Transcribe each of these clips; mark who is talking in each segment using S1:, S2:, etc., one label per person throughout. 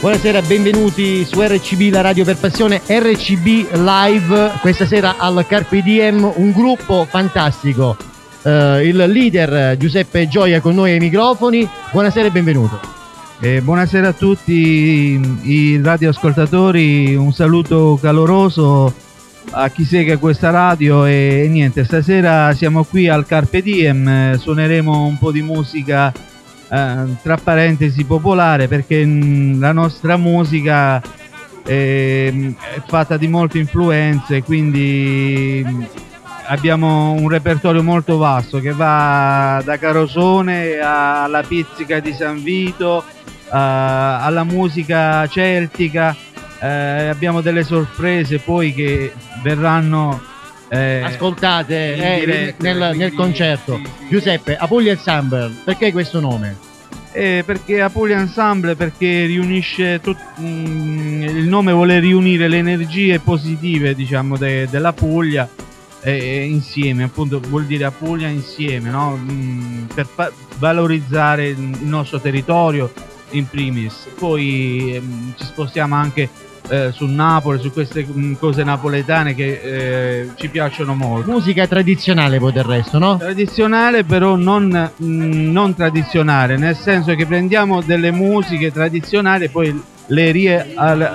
S1: Buonasera, benvenuti su RCB, la radio per passione, RCB Live, questa sera al Carpe Diem, un gruppo fantastico. Uh, il leader Giuseppe Gioia con noi ai microfoni. Buonasera e benvenuto.
S2: Eh, buonasera a tutti i radioascoltatori, un saluto caloroso a chi segue questa radio e, e niente, stasera siamo qui al Carpe Diem, suoneremo un po' di musica eh, tra parentesi popolare perché mh, la nostra musica è, è fatta di molte influenze quindi mh, abbiamo un repertorio molto vasto che va da Carosone alla pizzica di San Vito uh, alla musica celtica uh, abbiamo delle sorprese poi che verranno
S1: eh, ascoltate eh, diretta, nel, quindi, nel, concerto. Sì, sì. Giuseppe, Apuglia Ensemble, perché questo nome?
S2: Eh, perché Apulia Ensemble perché riunisce tut, mm, il nome vuole riunire le energie positive diciamo de, della Puglia eh, insieme appunto vuol dire Apulia insieme no? mm, per valorizzare il nostro territorio in primis poi ehm, ci spostiamo anche eh, su Napoli, su queste mm, cose napoletane che eh, ci piacciono molto.
S1: Musica tradizionale poi del resto, no?
S2: Tradizionale però non, mh, mm, non tradizionale, nel senso che prendiamo delle musiche tradizionali e poi le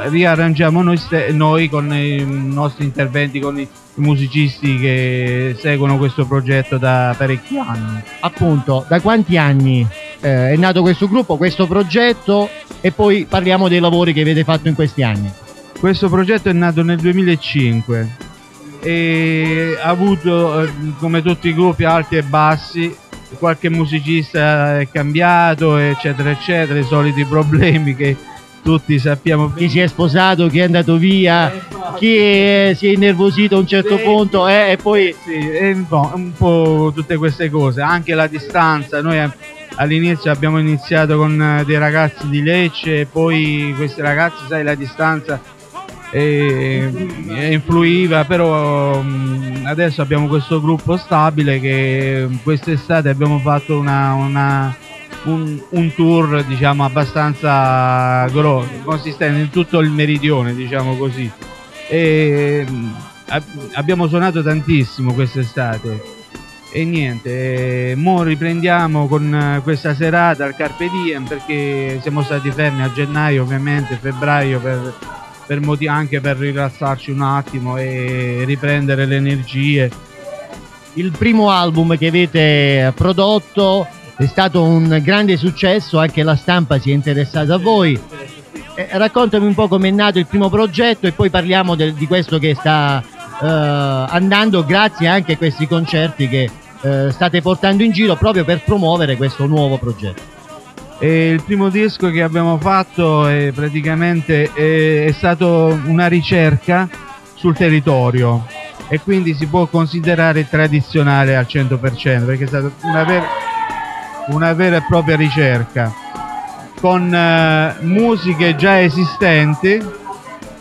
S2: riarrangiamo noi, noi, con i nostri interventi, con i musicisti che seguono questo progetto da parecchi anni.
S1: Appunto, da quanti anni eh, è nato questo gruppo, questo progetto e poi parliamo dei lavori che avete fatto in questi anni.
S2: Questo progetto è nato nel 2005 e ha avuto, eh, come tutti i gruppi, alti e bassi. Qualche musicista è cambiato, eccetera, eccetera, i soliti problemi che tutti sappiamo.
S1: Chi si è sposato, chi è andato via, eh, chi è, si è innervosito a un certo sì, punto eh, e poi...
S2: Sì, un po', un po' tutte queste cose, anche la distanza. Noi all'inizio abbiamo iniziato con eh, dei ragazzi di Lecce poi questi ragazzi, sai, la distanza e, e influiva però mm, adesso abbiamo questo gruppo stabile che quest'estate abbiamo fatto una, una, un, un, tour diciamo abbastanza grosso consistente in tutto il meridione diciamo così. E mm, abbiamo suonato tantissimo quest'estate e niente, mo riprendiamo con questa serata al Carpe Diem perché siamo stati fermi a gennaio ovviamente, febbraio per per motivi anche per rilassarci un attimo e riprendere le energie.
S1: Il primo album che avete prodotto è stato un grande successo, anche la stampa si è interessata a voi. Eh, raccontami un po' come è nato il primo progetto e poi parliamo del, di questo che sta eh, andando grazie anche a questi concerti che eh, state portando in giro proprio per promuovere questo nuovo progetto.
S2: E il primo disco che abbiamo fatto è praticamente è, è stato una ricerca sul territorio e quindi si può considerare tradizionale al 100% perché è stata una vera, una vera e propria ricerca con uh, musiche già esistenti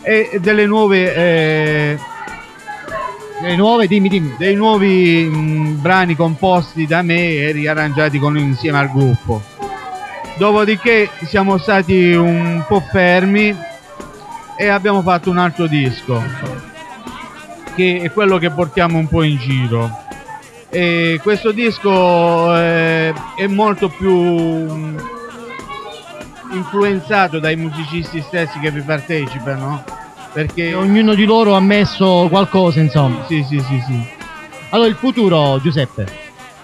S2: e delle nuove eh,
S1: delle nuove dimmi dimmi.
S2: Dei nuovi mh, brani composti da me e riarrangiati con, insieme al gruppo. Dopodiché siamo stati un po' fermi e abbiamo fatto un altro disco che è quello che portiamo un po' in giro. E questo disco eh, è molto più mm, influenzato dai musicisti stessi che vi partecipano perché
S1: ognuno di loro ha messo qualcosa insomma.
S2: Sì sì sì sì.
S1: Allora il futuro Giuseppe?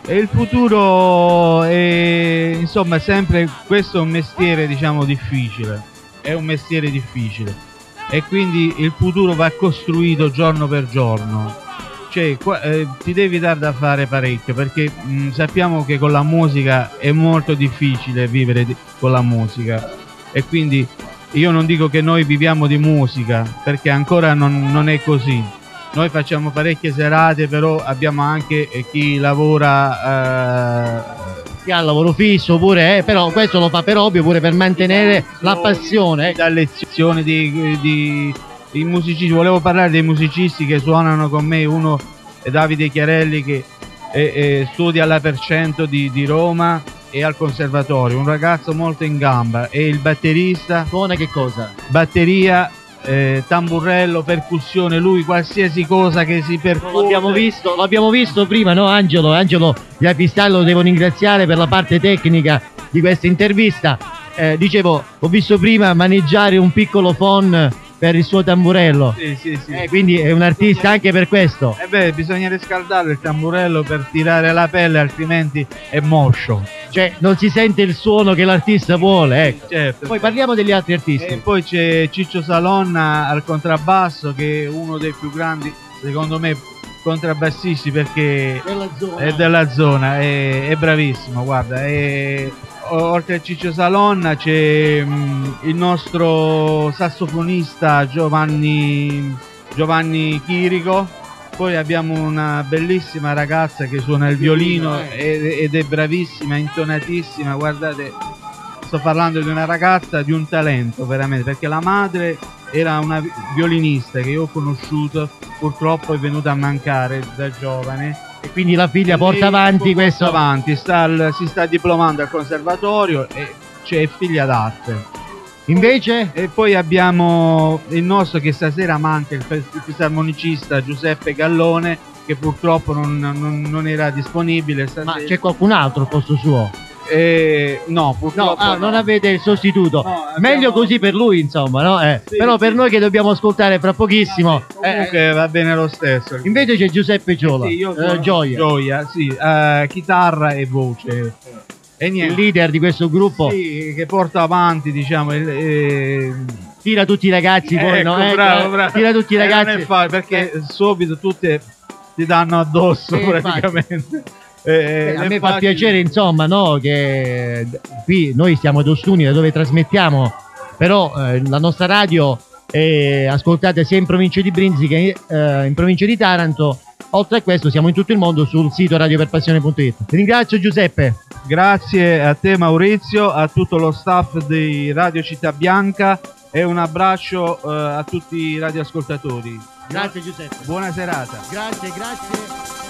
S2: E il futuro è insomma sempre questo è un mestiere diciamo difficile. È un mestiere difficile. E quindi il futuro va costruito giorno per giorno. Cioè qua, eh, ti devi dar da fare parecchio perché mh, sappiamo che con la musica è molto difficile vivere di, con la musica. E quindi io non dico che noi viviamo di musica perché ancora non, non è così noi facciamo parecchie serate, però abbiamo anche eh, chi lavora.
S1: Eh, chi ha il lavoro fisso pure, eh, però questo lo fa per ovvio, pure per mantenere la passione.
S2: Da lezioni di, di, di, musicisti, volevo parlare dei musicisti che suonano con me, uno è Davide Chiarelli che è, è, studia alla Percento di, di Roma e al conservatorio, un ragazzo molto in gamba e il batterista
S1: Suona che cosa?
S2: batteria, eh, tamburello, percussione, lui qualsiasi cosa che si percuote.
S1: L'abbiamo visto, l'abbiamo visto prima, no Angelo? Angelo di Apistallo lo devo ringraziare per la parte tecnica di questa intervista. Eh, dicevo, ho visto prima maneggiare un piccolo phon per il suo tamburello.
S2: Sì, sì, sì.
S1: Eh, quindi è un artista anche per questo.
S2: Eh beh, bisogna riscaldare il tamburello per tirare la pelle, altrimenti è moscio.
S1: Cioè, non si sente il suono che l'artista vuole, ecco.
S2: Certo.
S1: Poi parliamo degli altri artisti.
S2: E poi c'è Ciccio Salonna al contrabbasso, che è uno dei più grandi, secondo me, contrabbassisti perché
S1: Della
S2: è della zona, è, è bravissimo, guarda. è- oltre a Ciccio Salonna c'è mm, il nostro sassofonista Giovanni, Giovanni Chirico. Poi abbiamo una bellissima ragazza che suona il violino ed, ed è bravissima, intonatissima. Guardate, sto parlando di una ragazza di un talento veramente, perché la madre era una vi- violinista che io ho conosciuto, purtroppo è venuta a mancare da giovane.
S1: E quindi la figlia porta avanti
S2: porta
S1: questo.
S2: avanti, sta al- si sta diplomando al conservatorio e c'è figlia d'arte.
S1: Invece,
S2: E poi abbiamo il nostro che stasera manca, il fis- il fisarmonicista Giuseppe Gallone, che purtroppo non, non- non era disponibile.
S1: ma
S2: stasera.
S1: c'è qualcun altro al posto suo?
S2: Eh, no,
S1: No,
S2: purtroppo
S1: ah,
S2: no.
S1: non avete il sostituto.
S2: No, abbiamo-
S1: Meglio così per lui, insomma, no? Eh,
S2: Sì,
S1: però per
S2: sì.
S1: noi che dobbiamo ascoltare fra pochissimo. eh,
S2: Comunque va bene lo stesso.
S1: invece c'è Giuseppe Giola,
S2: Sì,
S1: eh,
S2: sono
S1: Gioia,
S2: Gioia, sì, eh, chitarra e voce. E
S1: il
S2: niente.
S1: leader di questo gruppo.
S2: Sì, che porta avanti, diciamo, il- eh,
S1: Tira tutti i ragazzi poi,
S2: ecco,
S1: no? Ecco,
S2: bravo,
S1: eh,
S2: bravo.
S1: Tira tutti i
S2: Eh,
S1: ragazzi.
S2: facile, perché subito tutte ti danno addosso
S1: Sì, infatti.
S2: Eh,
S1: Eh, a me fa piacere, insomma, no, che d- qui noi siamo ad Ostuni, da dove trasmettiamo, però eh, la nostra radio è ascoltata sia in provincia di Brinzi che eh, in provincia di Taranto. Oltre a questo siamo in tutto il mondo sul sito radioperpassione.it. Ringrazio Giuseppe.
S2: Grazie a te Maurizio, a tutto lo staff di Radio Città Bianca e un abbraccio eh, a tutti i radioascoltatori.
S1: Grazie Giuseppe.
S2: Buona serata.
S1: Grazie, grazie.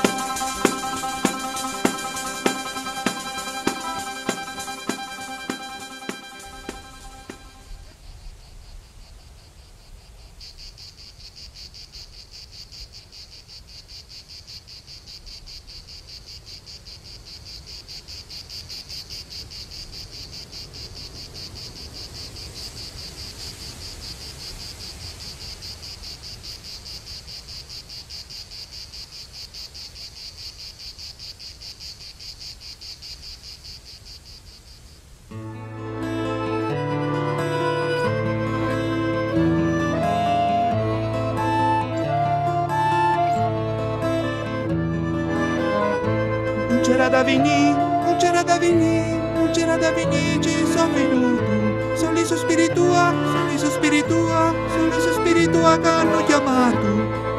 S3: Non c'era da venire, non c'era da venire, non c'era da venire, ci sono venuto. Sono i sospiri tua, sono i sospiri tua, sono i sospiri tua che hanno chiamato.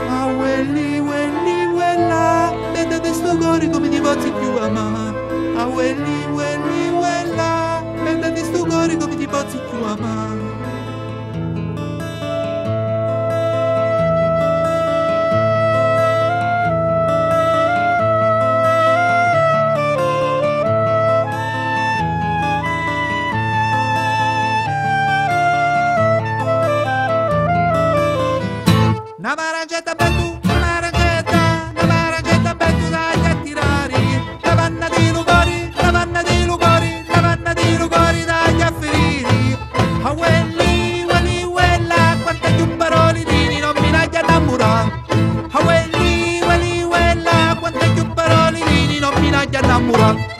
S3: Ah, quelli, quelli, quella, dentro di sto cuore come posso più amare. Ah, quelli, quelli, quella, dentro di sto cuore come posso più amare. Una marangetta bellu, una una marangetta bellu dagli a tirare. La panna di lugori, la panna di lugori, la panna di lugori dagli a ferire. A quelli, quelli, quella, quante più parole dini non mi dagli a innamorare. A quelli, quelli, quella, quante più parole dini non mi dagli a innamorare.